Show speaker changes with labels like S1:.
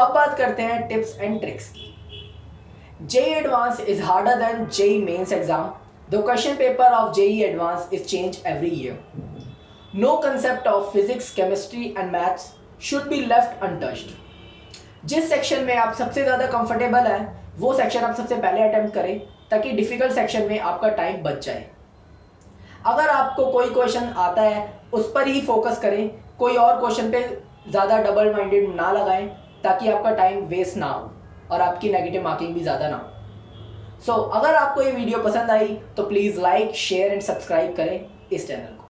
S1: अब बात करते हैं टिप्स एंड ट्रिक्स की। JEE Advance is harder than JEE Mains exam the question paper of JEE Advance is change every year no concept of physics chemistry and maths should be left untouched जिस section में आप सबसे ज़्यादा comfortable है, वो section आप सबसे पहले अटेम्प्ट करें, ताकि डिफ़िकल्ट सेक्शन में आपका टाइम बच जाए। अगर आपको कोई क्वेश्चन आता है, उस पर ही फोकस करें, कोई और क्वेश्चन पे ज़्यादा डबल माइंडेड ना लगाएँ ताकि आपका टाइम वेस्ट ना हो और आपकी नेगेटिव मार्किंग भी ज़्यादा ना हो। सो so, अगर आपको ये वीडियो पसंद आई तो please like share and subscribe करें इस चैनल